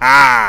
啊。